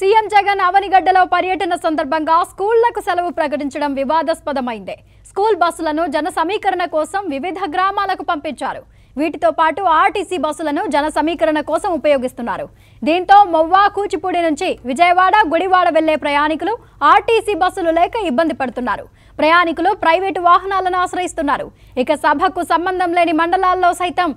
CM Jagan అవనిగడ్డలో పర్యటన సందర్భంగా స్కూళ్ళకు సెలవు ప్రకటించడం వివాదాస్పదమైంది. స్కూల్ బస్సులను జన సమీకరణ కోసం వివిధ గ్రామాలకు పంపించారు. వీటితో పాటు ఆర్టీసీ బస్సులను జన సమీకరణ కోసం ఉపయోగిస్తున్నారు. దీంతో మొవ్వా కూచిపూడి నుంచి విజయవాడ గుడివాడ వెళ్ళే ప్రయాణికులు ఆర్టీసీ బస్సులు లేక ఇబ్బంది పడుతున్నారు. ప్రయాణికులు ప్రైవేటు వాహనాలను ఆశ్రయిస్తున్నారు. ఇక సభకు సంబంధం లేని మండలాల్లో సైతం